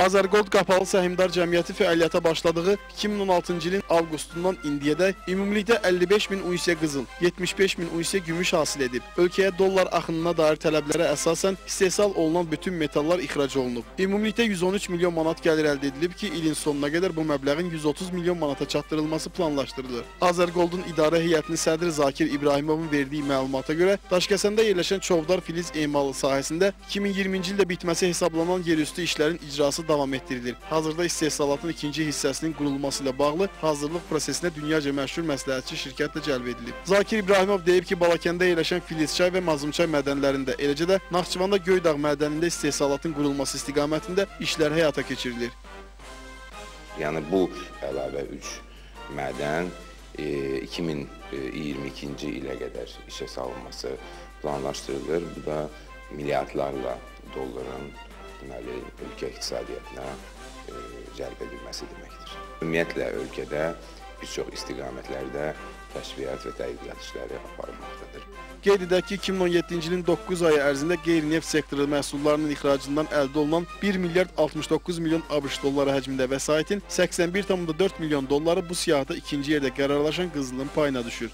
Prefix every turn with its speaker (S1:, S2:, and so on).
S1: Azərgold Qapalı Səhmdar Cəmiyyəti fəaliyyətə başladığı 2016-cı ilin avqustundan indiyədək ümumilikdə 55 min unsiya qızıl, 75 min unsiya gümüş hasil edib. Ölkəyə dollar axınına dair tələblərə əsasən istehsal olunan bütün metallar ixrac olunub. Ümumilikdə 113 milyon manat gəlir əldə edilib ki, ilin sonuna qədər bu məbləğin 130 milyon manata çatdırılması planlaşdırılır. Azərgoldun idarə heyətinin sədri Zakir İbrahimovun verdiyi məlumata görə Daşkəsəndə yerləşən Çovdar filiz emalı sahəsində 2020-ci ildə bitməsi hesablanan yerüstü işlərin icrası davam etdirilir. Hazırda istehsalatın ikinci hissəsinin qurulması ilə bağlı hazırlıq prosesinə dünyaca məşhur məsləhətçi şirkət də cəlb edilib. Zakir İbrahimov deyib ki, Balakəndə yerləşən Filizçay və Mazımçay mədənlərində, eləcə də Naxçıvanda Göydağ mədənində istehsalatın qurulması istiqamətində işlər həyata keçirilir.
S2: Yəni bu əlavə 3 mədən e, 2022-ci ilə qədər işə salınması planlaşdırılır. Bu da milyardlarla dolların deməli ölkə iqtisadiyyatına e, cəlb edilməsi deməkdir. Ümumiyyətlə ölkədə bir çox istiqamətlərdə kəşfiyyat və tədqiqat işləri aparılmaqdadır.
S1: Qeyd edək ki, 2017-ci ilin 9 ayı ərzində qeyri-neft sektoru məhsullarının ixracından əldə olunan 1 milyard 69 milyon ABŞ dolları həcmində vəsaitin 81,4 milyon dolları bu siyahıda ikinci yerdə qərarlaşan qızılın payına düşür.